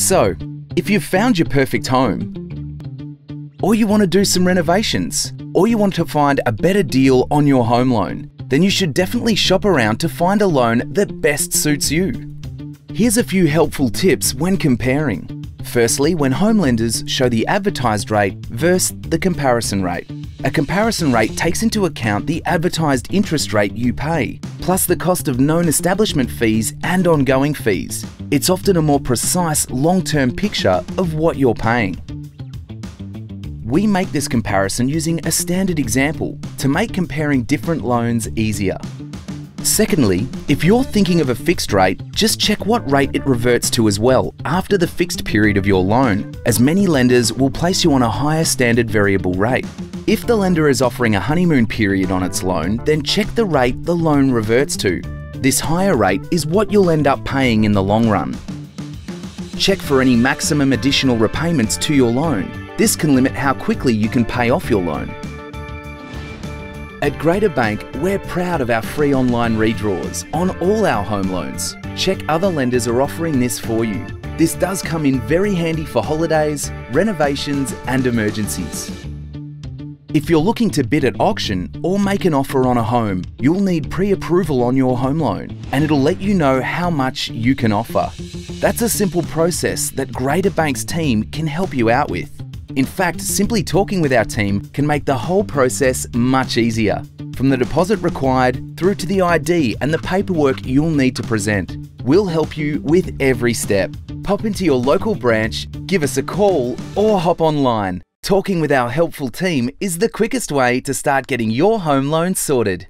So, if you've found your perfect home, or you want to do some renovations, or you want to find a better deal on your home loan, then you should definitely shop around to find a loan that best suits you. Here's a few helpful tips when comparing. Firstly, when home lenders show the advertised rate versus the comparison rate. A comparison rate takes into account the advertised interest rate you pay, plus the cost of known establishment fees and ongoing fees. It's often a more precise long-term picture of what you're paying. We make this comparison using a standard example to make comparing different loans easier. Secondly, if you're thinking of a fixed rate, just check what rate it reverts to as well after the fixed period of your loan, as many lenders will place you on a higher standard variable rate. If the lender is offering a honeymoon period on its loan, then check the rate the loan reverts to. This higher rate is what you'll end up paying in the long run. Check for any maximum additional repayments to your loan. This can limit how quickly you can pay off your loan. At Greater Bank, we're proud of our free online redraws on all our home loans. Check other lenders are offering this for you. This does come in very handy for holidays, renovations and emergencies. If you're looking to bid at auction or make an offer on a home, you'll need pre-approval on your home loan and it'll let you know how much you can offer. That's a simple process that Greater Bank's team can help you out with. In fact, simply talking with our team can make the whole process much easier. From the deposit required through to the ID and the paperwork you'll need to present. We'll help you with every step. Pop into your local branch, give us a call, or hop online. Talking with our helpful team is the quickest way to start getting your home loan sorted.